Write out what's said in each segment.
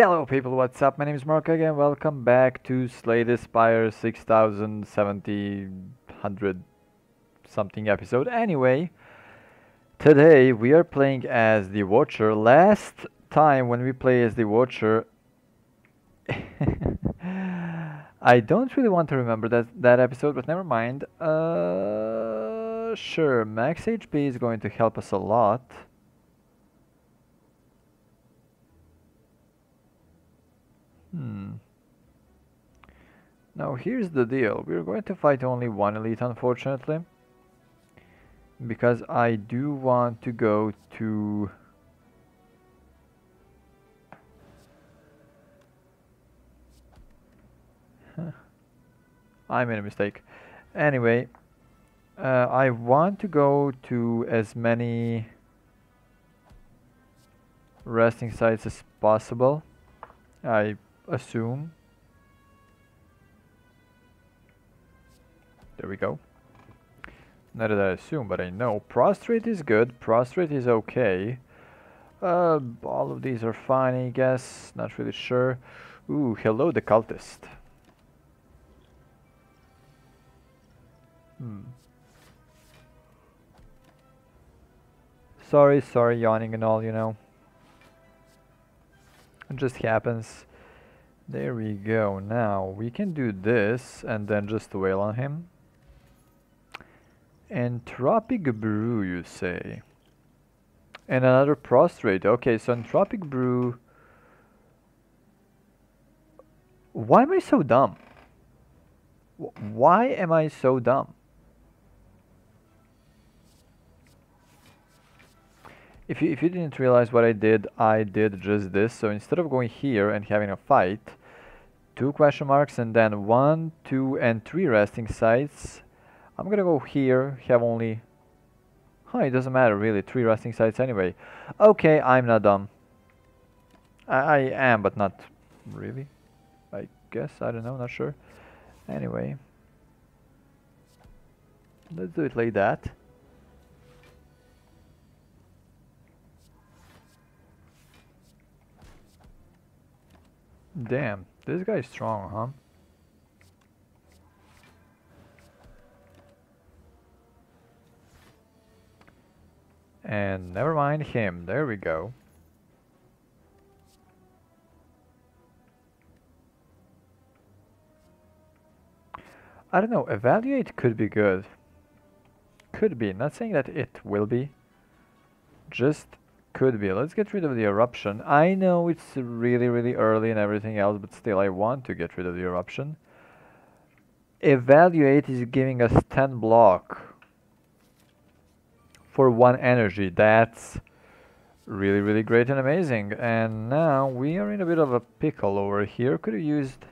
Hello people, what's up? My name is Mark again. Welcome back to Slay the Spire 6070 100 something episode. Anyway, today we are playing as the Watcher. Last time when we play as the Watcher, I don't really want to remember that that episode, but never mind. Uh, sure, max HP is going to help us a lot. Hmm. Now here's the deal. We're going to fight only one elite unfortunately. Because I do want to go to... I made a mistake. Anyway, uh, I want to go to as many resting sites as possible. I assume. There we go. Not that I assume, but I know. Prostrate is good. Prostrate is okay. Uh, all of these are fine, I guess. Not really sure. Ooh, hello, the cultist. Hmm. Sorry, sorry, yawning and all, you know. It just happens. There we go. Now, we can do this and then just wail on him. Entropic Brew, you say? And another prostrate. Okay, so Entropic Brew... Why am I so dumb? Why am I so dumb? If you, if you didn't realize what I did, I did just this. So instead of going here and having a fight, two question marks and then one, two and three resting sites. I'm gonna go here, have only... Huh, it doesn't matter really, three resting sites anyway. Okay, I'm not dumb. I, I am, but not really. I guess, I don't know, not sure. Anyway. Let's do it like that. Damn, this guy's strong, huh? And never mind him, there we go. I don't know, evaluate could be good. Could be, not saying that it will be. Just could be. Let's get rid of the eruption. I know it's really, really early and everything else, but still I want to get rid of the eruption. Evaluate is giving us 10 block for one energy. That's really, really great and amazing. And now we are in a bit of a pickle over here. Could have used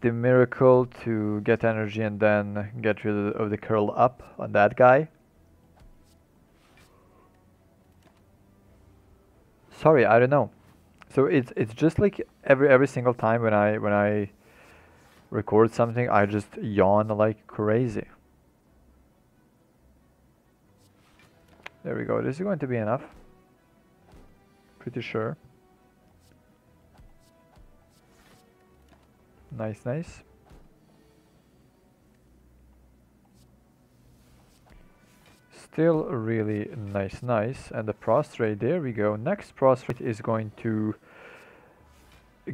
the miracle to get energy and then get rid of the curl up on that guy. Sorry, I don't know. So it's it's just like every every single time when I when I record something, I just yawn like crazy. There we go. This is going to be enough. Pretty sure. Nice, nice. Still really nice, nice. And the prostrate, there we go. Next prostrate is going to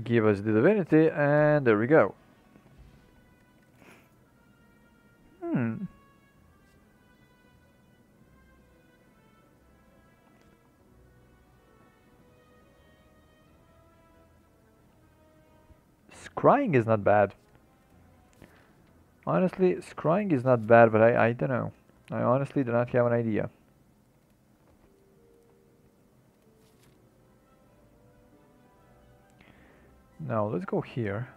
give us the divinity, and there we go. Hmm. Scrying is not bad. Honestly, scrying is not bad, but I, I don't know. I honestly do not have an idea. Now let's go here.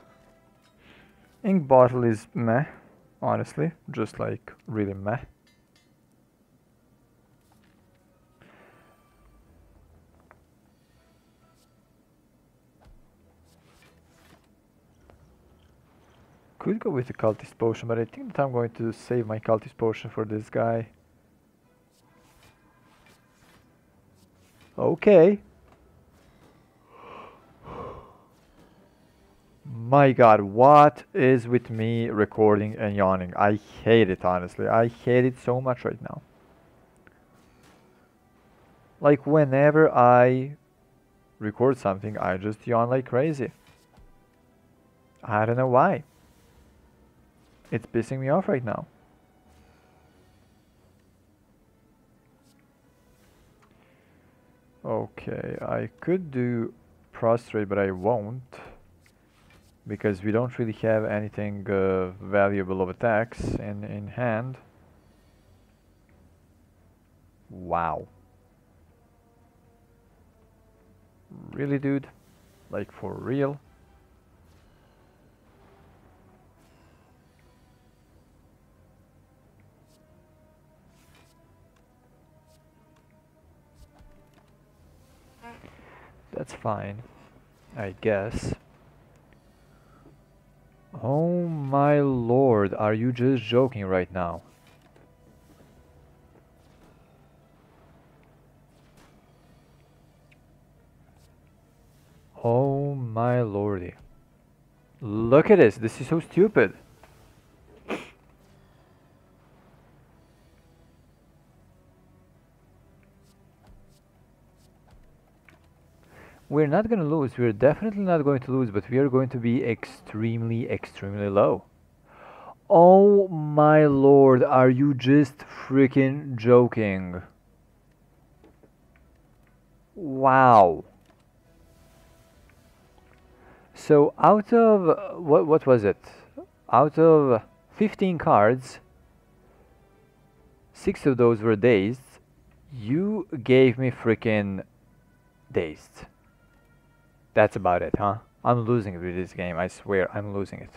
Ink bottle is meh, honestly, just like really meh. Could go with the cultist potion, but I think that I'm going to save my cultist potion for this guy. Okay. My god, what is with me recording and yawning? I hate it, honestly. I hate it so much right now. Like, whenever I record something, I just yawn like crazy. I don't know why. It's pissing me off right now. Okay, I could do prostrate, but I won't. Because we don't really have anything uh, valuable of attacks in, in hand. Wow. Really, dude? Like, for real? That's fine, I guess. Oh my lord, are you just joking right now? Oh my lordy. Look at this, this is so stupid. We're not going to lose. We're definitely not going to lose, but we are going to be extremely, extremely low. Oh my lord, are you just freaking joking? Wow. So out of, what, what was it? Out of 15 cards, 6 of those were dazed. You gave me freaking dazed. That's about it, huh? I'm losing it with this game. I swear, I'm losing it.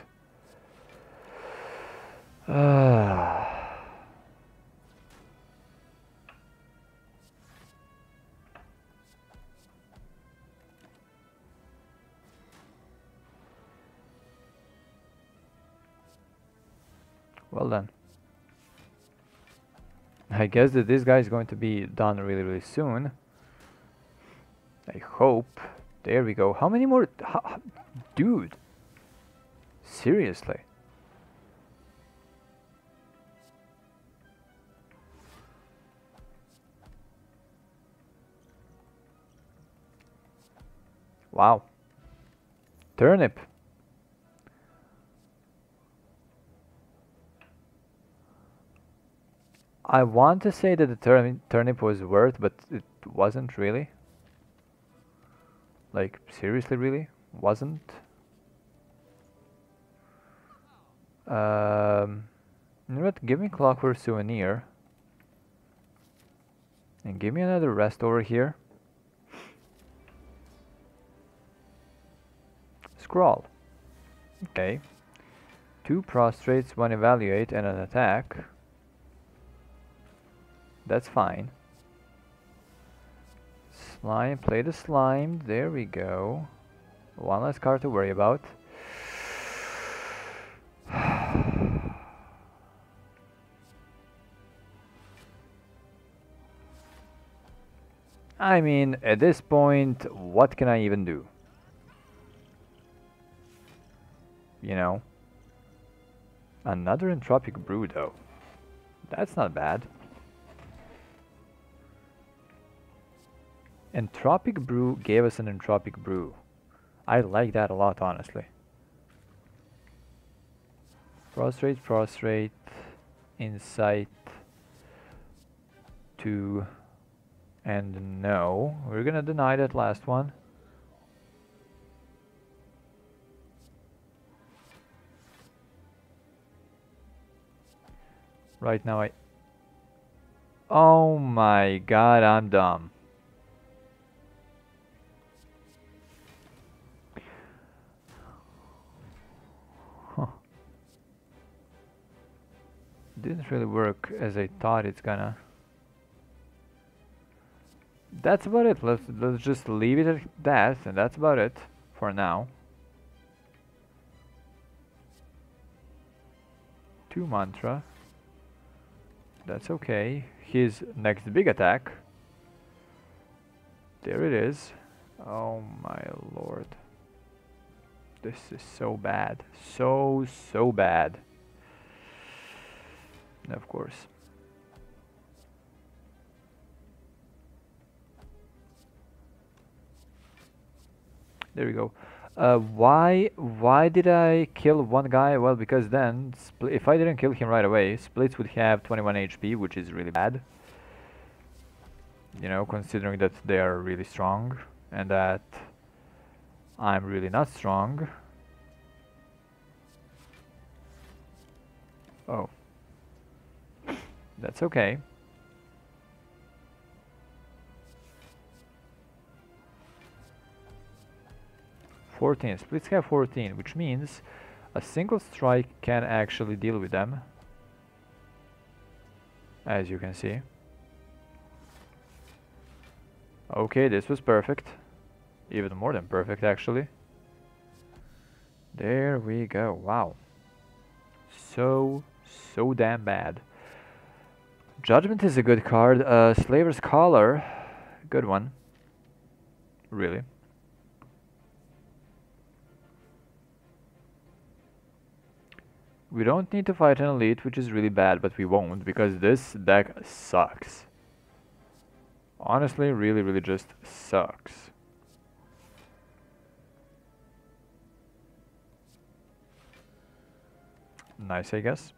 well then. I guess that this guy is going to be done really, really soon. I hope. There we go. How many more? How, dude. Seriously. Wow. Turnip. I want to say that the turnip was worth, but it wasn't really. Like, seriously, really? Wasn't? Um, you know what? Give me Clockwork Souvenir. And give me another rest over here. Scrawl. Okay. Two prostrates, one evaluate, and an attack. That's fine. Slime, play the slime. There we go. One less card to worry about. I mean, at this point, what can I even do? You know? Another Entropic Brew, though. That's not bad. Entropic Brew gave us an Entropic Brew. I like that a lot, honestly. Prostrate, prostrate, insight, two, and no. We're gonna deny that last one. Right now I... Oh my god, I'm dumb. Didn't really work as I thought it's gonna. That's about it. Let's let's just leave it at that, and that's about it for now. Two mantra. That's okay. His next big attack. There it is. Oh my lord. This is so bad. So, so bad. Of course. There we go. Uh, why why did I kill one guy? Well, because then, if I didn't kill him right away, Splits would have 21 HP, which is really bad. You know, considering that they are really strong, and that I'm really not strong. Oh. That's okay. 14. Splits have 14, which means a single strike can actually deal with them. As you can see. Okay, this was perfect. Even more than perfect, actually. There we go. Wow. So, so damn bad. Judgment is a good card. Uh, Slaver's Collar, good one. Really. We don't need to fight an elite, which is really bad, but we won't, because this deck sucks. Honestly, really, really just sucks. Nice, I guess.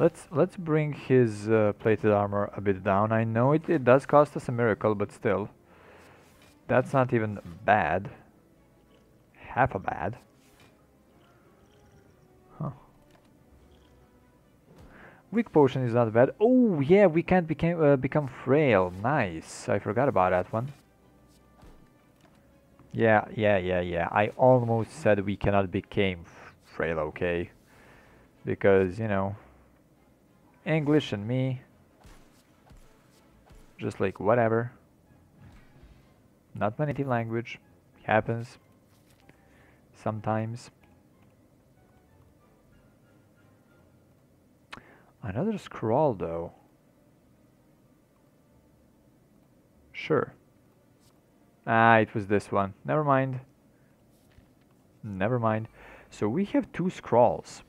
Let's let's bring his uh, plated armor a bit down. I know it, it does cost us a miracle, but still. That's not even bad. Half a bad. Huh. Weak potion is not bad. Oh yeah, we can't become uh, become frail. Nice. I forgot about that one. Yeah, yeah, yeah, yeah. I almost said we cannot become frail. Okay, because you know, English and me. Just like whatever. Not my native language. Happens. Sometimes. Another scroll though. Sure. Ah, it was this one. Never mind. Never mind. So we have two scrolls.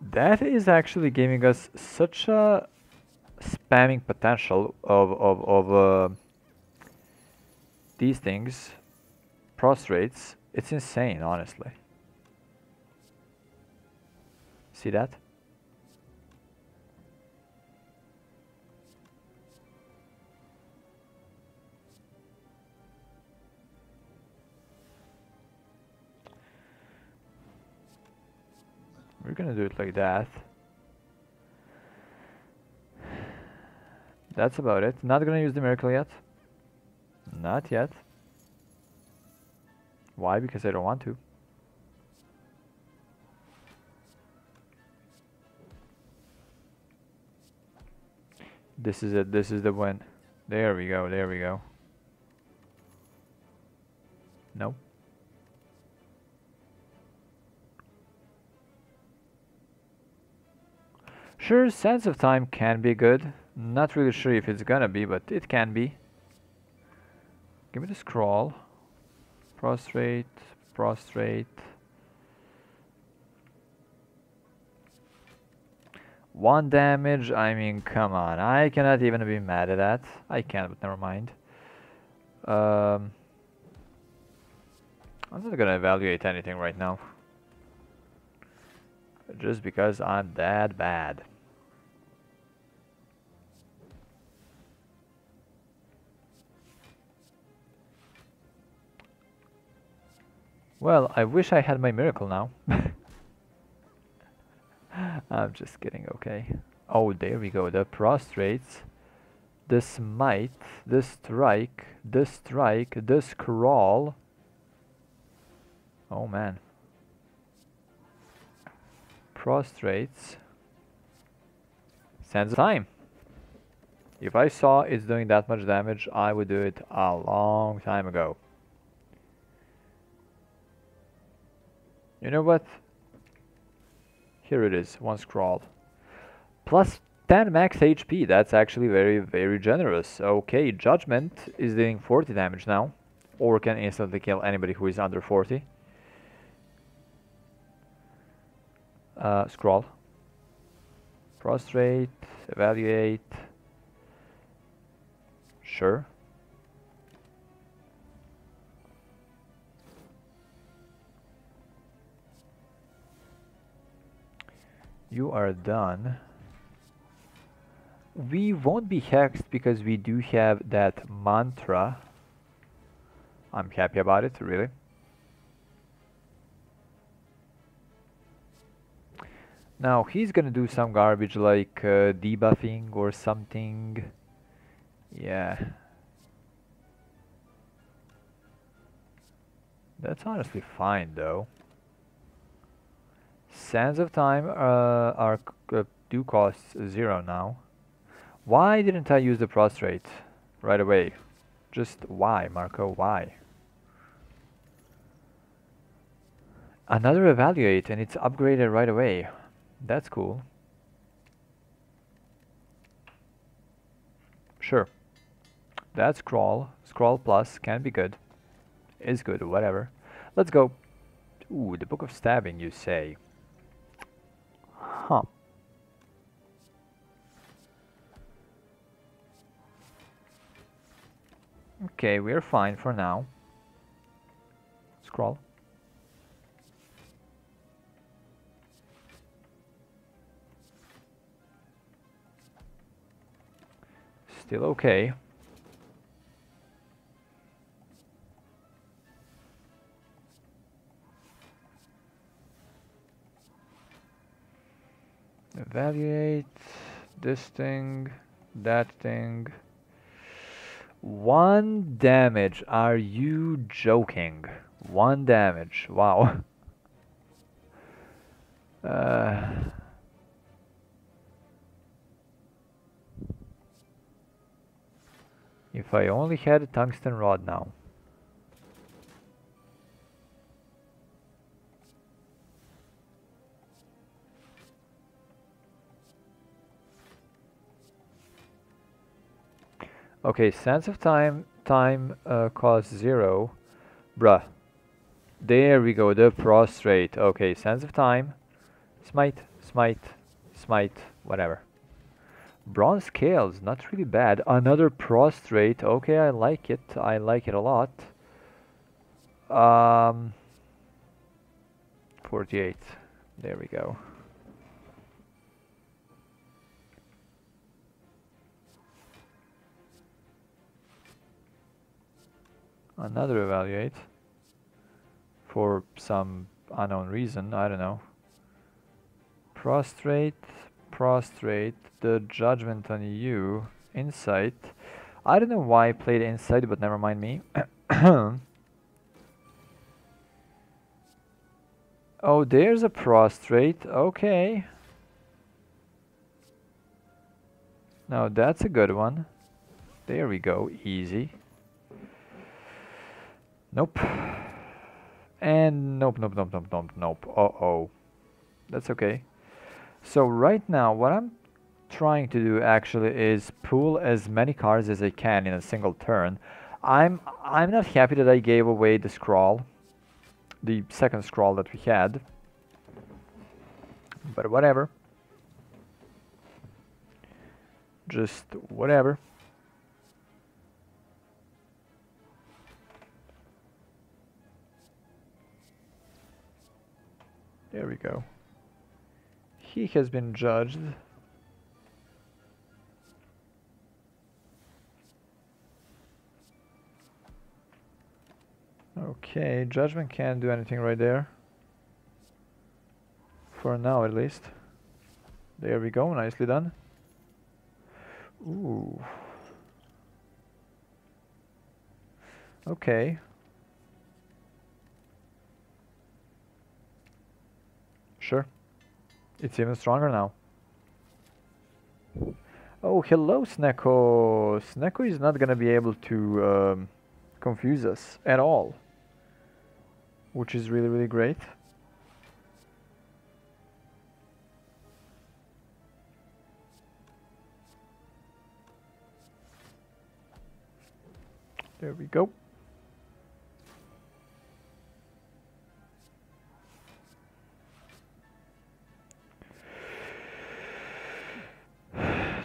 That is actually giving us such a spamming potential of, of, of uh, these things, prostrates, it's insane, honestly. See that? We're gonna do it like that. That's about it. Not gonna use the miracle yet. Not yet. Why? Because I don't want to. This is it. This is the one. There we go. There we go. Nope. Sure, Sands of Time can be good. Not really sure if it's gonna be, but it can be. Give me the scroll. Prostrate, prostrate. One damage, I mean, come on. I cannot even be mad at that. I can, but never mind. Um, I'm not gonna evaluate anything right now. Just because I'm that bad. Well, I wish I had my miracle now. I'm just kidding, okay. Oh, there we go, the prostrates, the smite, the strike, the strike, the scroll. Oh man. Prostrates. Sands of time. If I saw it's doing that much damage, I would do it a long time ago. You know what? Here it is, one scroll. Plus 10 max HP, that's actually very, very generous. Okay, Judgment is dealing 40 damage now, or can instantly kill anybody who is under 40. Uh, scroll. Prostrate, evaluate. Sure. You are done. We won't be hexed because we do have that mantra. I'm happy about it, really. Now he's gonna do some garbage like uh, debuffing or something. Yeah. That's honestly fine though. Sands of Time uh, are uh, do cost zero now. Why didn't I use the prostrate right away? Just why, Marco? Why? Another evaluate and it's upgraded right away. That's cool. Sure. That scroll. Scroll plus can be good. Is good, whatever. Let's go. Ooh, the Book of Stabbing, you say. Huh. Okay, we're fine for now. Scroll. Still okay. Evaluate this thing, that thing. One damage. Are you joking? One damage. Wow. Uh, if I only had a tungsten rod now. Okay, Sands of Time, time uh, cost zero. Bruh. There we go, the prostrate. Okay, Sands of Time. Smite, smite, smite, whatever. Bronze scales, not really bad. Another prostrate. Okay, I like it. I like it a lot. Um, 48. There we go. Another evaluate for some unknown reason, I don't know. Prostrate, prostrate, the judgment on you, insight. I don't know why I played insight, but never mind me. oh, there's a prostrate, okay. Now that's a good one. There we go, easy. Nope. And nope, nope, nope, nope, nope, nope. Uh-oh. That's okay. So right now, what I'm trying to do actually is pull as many cards as I can in a single turn. I'm I'm not happy that I gave away the scroll, the second scroll that we had. But whatever. Just whatever. There we go. He has been judged. Okay, judgment can't do anything right there. For now, at least. There we go, nicely done. Ooh. Okay. Sure. It's even stronger now. Oh, hello, Snecko. Snecko is not going to be able to um, confuse us at all. Which is really, really great. There we go.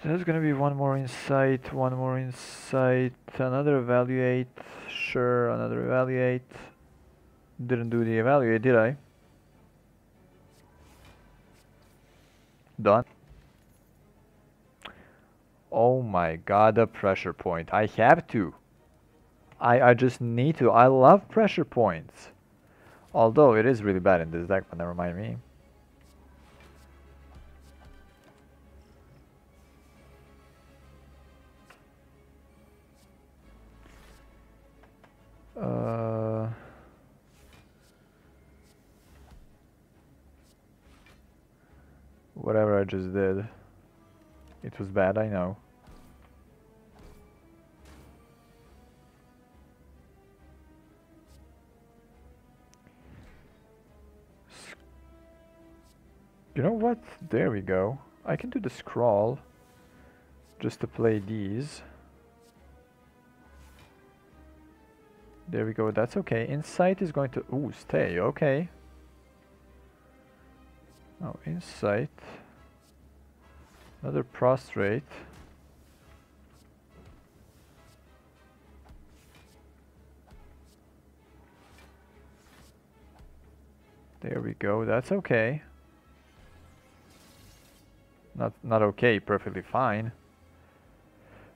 There's gonna be one more insight, one more insight, another evaluate, sure, another evaluate. Didn't do the evaluate, did I? Done. Oh my god, a pressure point. I have to. I, I just need to. I love pressure points. Although it is really bad in this deck, but never mind me. Uh, whatever I just did. It was bad, I know. You know what? There we go. I can do the scroll just to play these. There we go, that's okay. Insight is going to... Ooh, stay, okay. Oh, insight. Another prostrate. There we go, that's okay. Not, not okay, perfectly fine.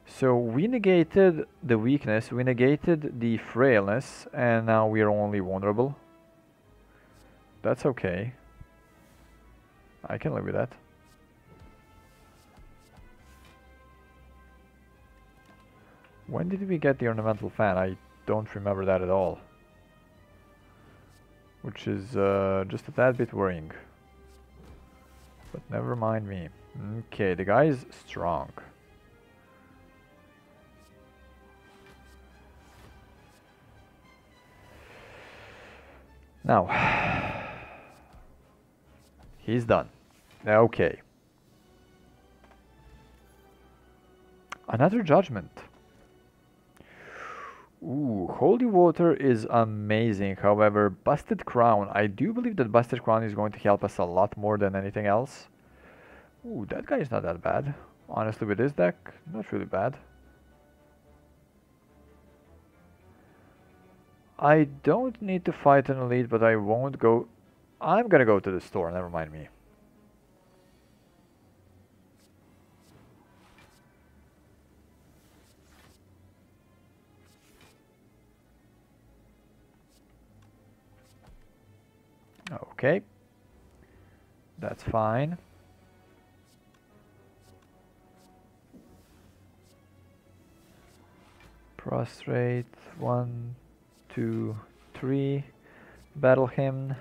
So we negated the weakness, we negated the frailness, and now we are only vulnerable. That's okay. I can live with that. When did we get the ornamental fan? I don't remember that at all. Which is uh, just a tad bit worrying. But never mind me. Okay, the guy is strong. Now, he's done. Okay. Another judgment. Ooh, Holy Water is amazing. However, Busted Crown, I do believe that Busted Crown is going to help us a lot more than anything else. Ooh, that guy is not that bad. Honestly, with this deck, not really bad. I don't need to fight an elite, but I won't go... I'm gonna go to the store, never mind me. Okay. That's fine. Prostrate, one, two, three. Battle hymn.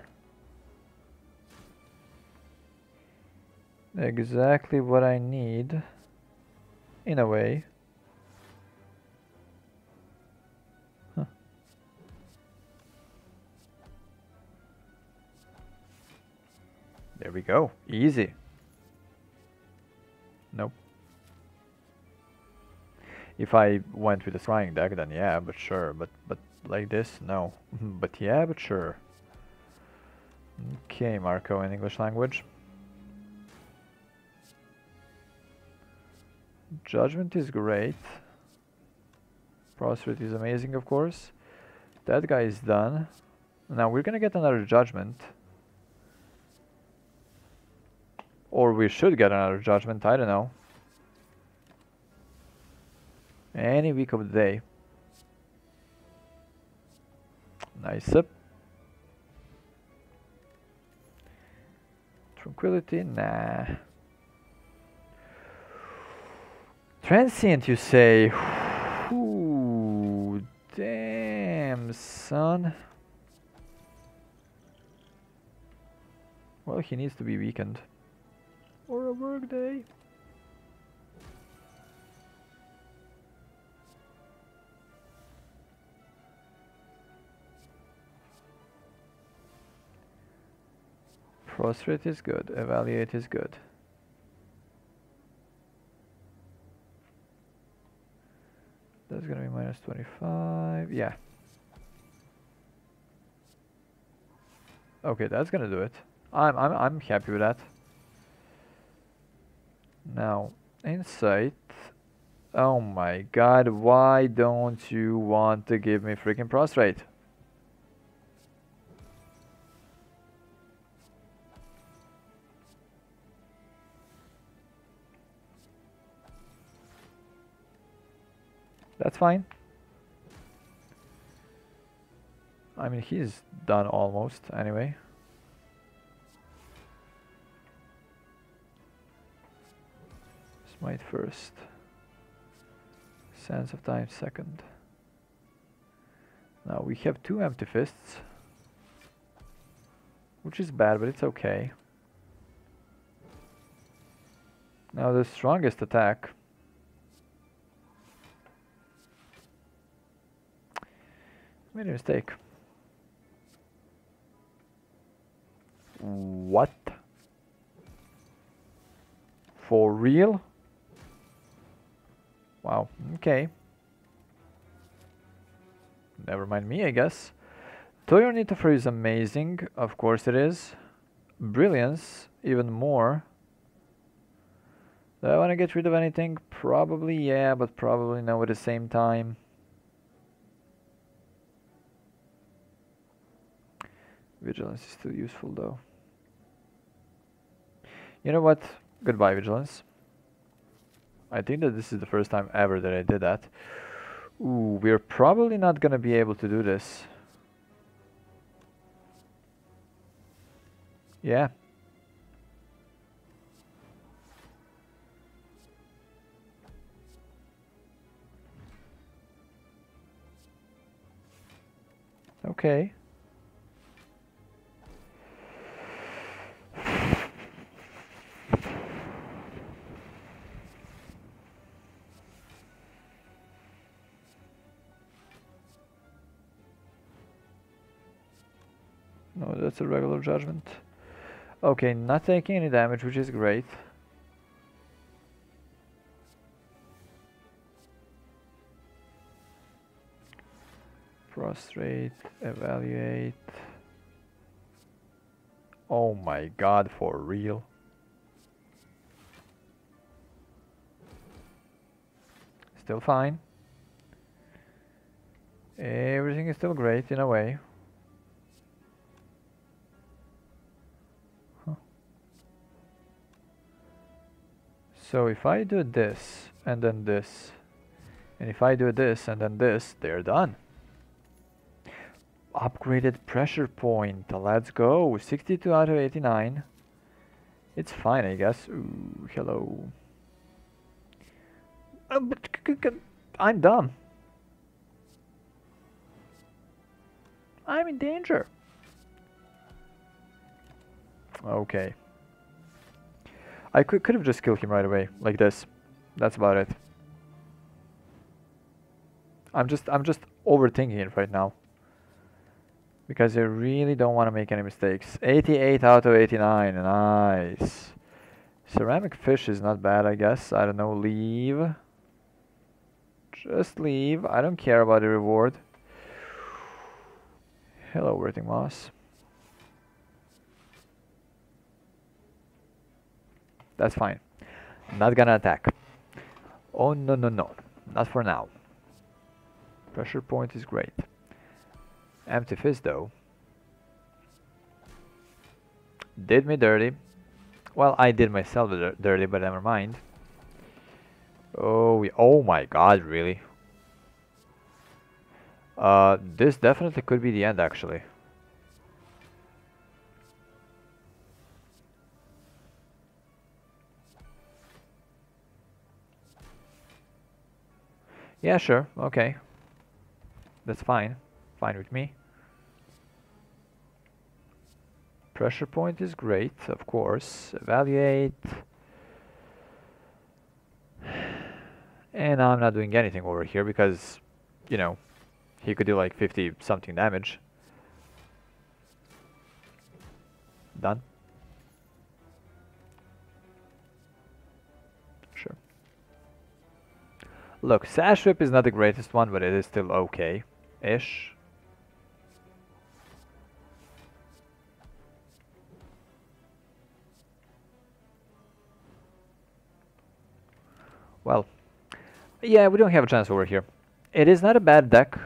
Exactly what I need, in a way. Huh. There we go. Easy. Nope. If I went with a scrying deck, then yeah, but sure. But but like this, no. but yeah, but sure. Okay, Marco in English language. Judgment is great. Prostrate is amazing, of course. That guy is done. Now we're gonna get another judgment. Or we should get another judgment, I don't know. Any week of the day. Nice up. Tranquility? Nah. Transient, you say? Ooh, damn, son. Well, he needs to be weakened. Or a work day. Prostrate is good, evaluate is good. That's gonna be minus 25. Yeah. Okay, that's gonna do it. I'm I'm I'm happy with that. Now, insight. Oh my god, why don't you want to give me freaking prostrate? That's fine. I mean, he's done almost anyway. Smite first. Sands of Time second. Now we have two empty fists. Which is bad, but it's okay. Now the strongest attack. Made a mistake. What? For real? Wow, okay. Never mind me, I guess. Toyonita is amazing, of course it is. Brilliance, even more. Do I want to get rid of anything? Probably yeah, but probably no at the same time. Vigilance is still useful though. You know what? Goodbye, Vigilance. I think that this is the first time ever that I did that. Ooh, we're probably not gonna be able to do this. Yeah. Okay. A regular judgment. Okay, not taking any damage, which is great. Prostrate, evaluate. Oh my god, for real? Still fine. Everything is still great in a way. So if I do this and then this, and if I do this and then this, they're done. Upgraded pressure point, let's go, 62 out of 89. It's fine, I guess. Ooh, hello. Uh, but I'm dumb. I'm in danger. Okay. I could could have just killed him right away, like this. That's about it. I'm just I'm just overthinking it right now. Because I really don't want to make any mistakes. 88 out of 89, nice. Ceramic fish is not bad, I guess. I don't know, leave. Just leave. I don't care about the reward. Hello, Writhing Moss. That's fine. Not gonna attack. Oh, no, no, no. Not for now. Pressure point is great. Empty fist, though. Did me dirty. Well, I did myself dirty, but never mind. Oh, we, oh my god, really? Uh, this definitely could be the end, actually. Yeah, sure. Okay. That's fine. Fine with me. Pressure point is great, of course. Evaluate. And I'm not doing anything over here because, you know, he could do like 50 something damage. Done. Look, Sash Whip is not the greatest one, but it is still okay-ish. Well, yeah, we don't have a chance over here. It is not a bad deck.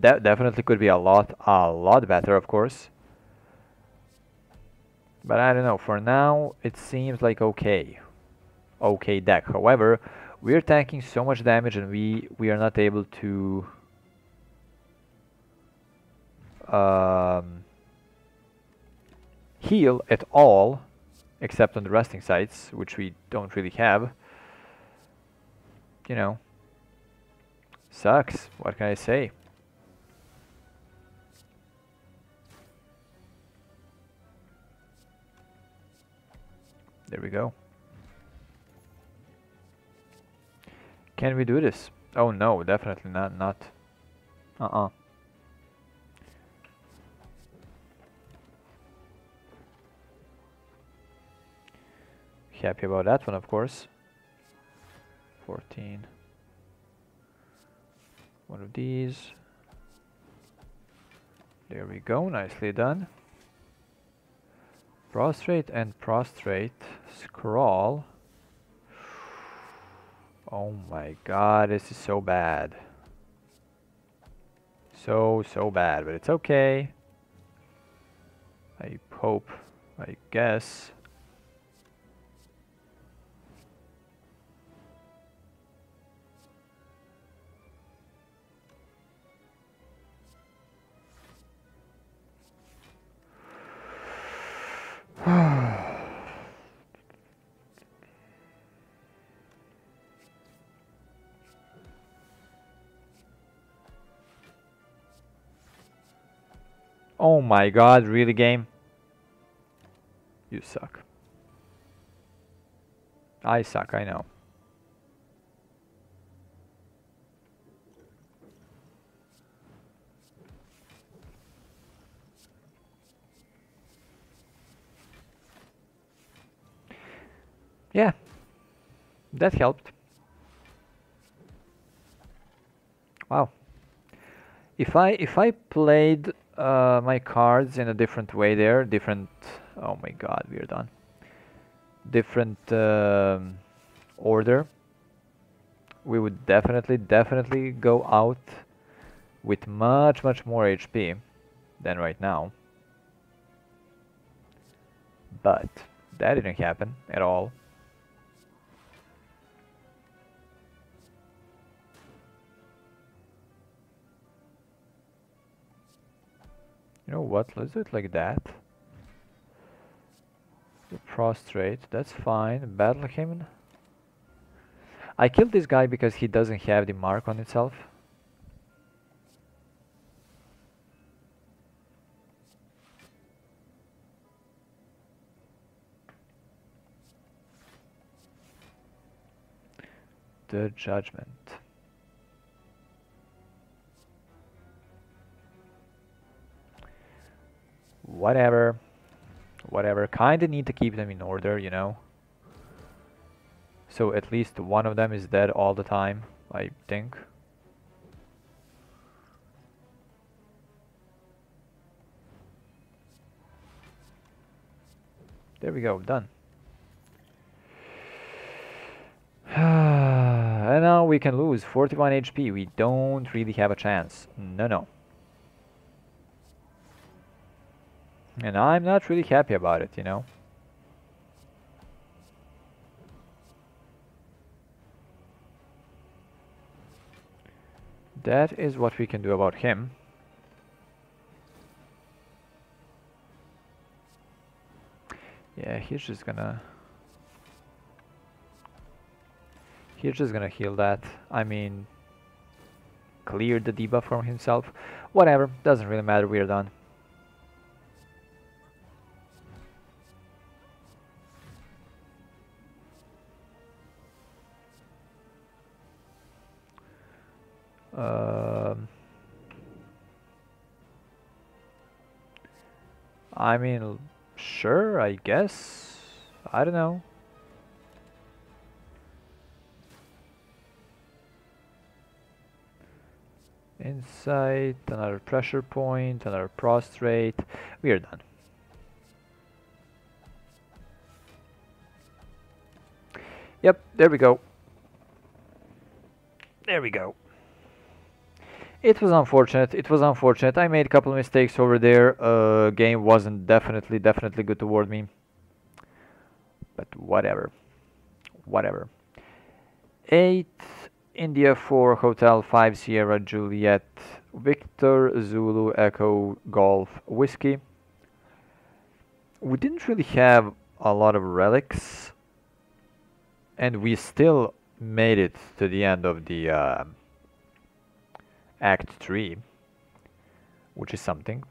De definitely could be a lot, a lot better, of course. But I don't know, for now, it seems like okay. Okay deck. However, we're tanking so much damage and we, we are not able to... Um, heal at all, except on the resting sites, which we don't really have. You know, sucks. What can I say? There we go. Can we do this? Oh no, definitely not. Not. Uh-uh. Happy about that one, of course. 14. One of these. There we go, nicely done. Prostrate and prostrate. Scrawl. Oh my god, this is so bad. So, so bad, but it's okay. I hope, I guess. Oh my god, really game? You suck. I suck, I know. Yeah, that helped. Wow. If I if I played uh, my cards in a different way there, different. Oh my God, we're done. Different um, order. We would definitely, definitely go out with much, much more HP than right now. But that didn't happen at all. You know what, let's do it like that. The prostrate, that's fine. Battle him. I killed this guy because he doesn't have the mark on itself. The judgment. Whatever whatever. Kinda need to keep them in order you know? So at least one of them is dead all the time I think. There we go done. And now we can lose 41 HP we don't really have a chance. No no And I'm not really happy about it, you know. That is what we can do about him. Yeah, he's just gonna... He's just gonna heal that. I mean... Clear the debuff from himself. Whatever, doesn't really matter, we're done. Um, I mean, sure, I guess. I don't know. Insight, another pressure point, another prostrate. We are done. Yep, there we go. There we go. It was unfortunate. It was unfortunate. I made a couple mistakes over there. Uh, game wasn't definitely, definitely good toward me. But whatever. Whatever. 8 India 4 Hotel 5 Sierra Juliet Victor Zulu Echo Golf Whiskey. We didn't really have a lot of relics and we still made it to the end of the uh, Act 3, which is something.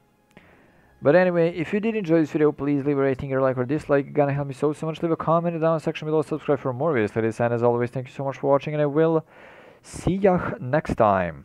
But anyway, if you did enjoy this video, please leave a rating or like or dislike. It's gonna help me so, so much. Leave a comment in the down section below. Subscribe for more videos like this. And as always, thank you so much for watching. And I will see ya next time.